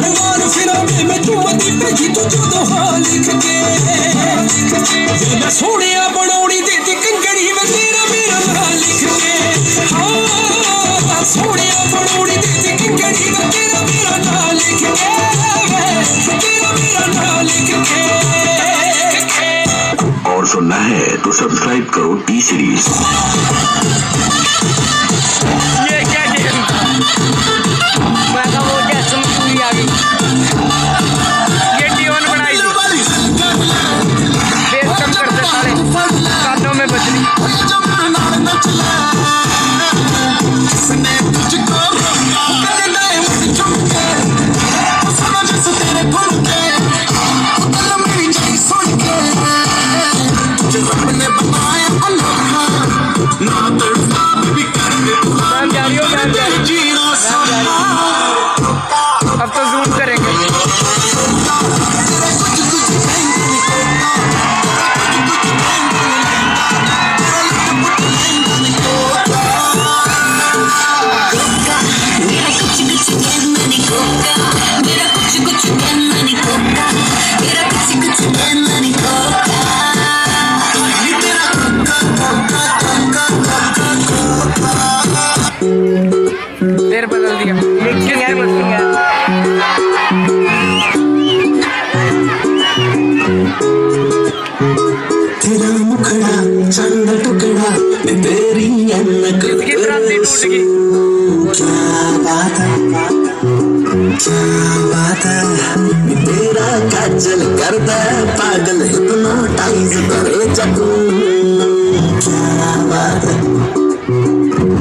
कारवार फिरांगे मैं चुम्मदी भेजी तू जो हाँ लिख के मैं सोने बनाउनी दे दी कंगड़ी वे तेरा मेरा ना लिख के हाँ सोने बनाउनी दे दी कंगड़ी वे तेरा मेरा ना लिख के तेरा मेरा ना लिख के और सुनना है तो सब्सक्राइब करो टी सीरीज़ है मिक्सिंग तेरा मुखड़ा चंद टुकड़ा मैं अनक इसकी क्रांति टूट गई क्या बात है? क्या बात है? तेरा काजल करदा पागल हिप्नोटाइज करे जगू क्या बात है?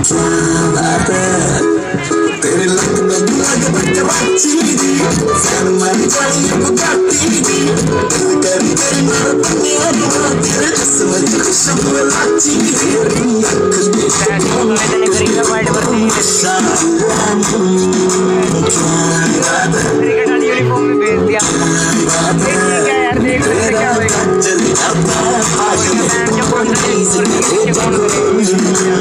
क्या जाई बुगाती करी करी मार पन्नी वाली मार तेरे जिस्म में खुशबू लाची तेरी अख पे मैंने करीब वाइट वर्दी क्रिकेट वाली यूनिफॉर्म में भेज दिया ठीक है यार देख लेते क्या होएगा जब बोल रही है, बोल रही है, कौन करेगा?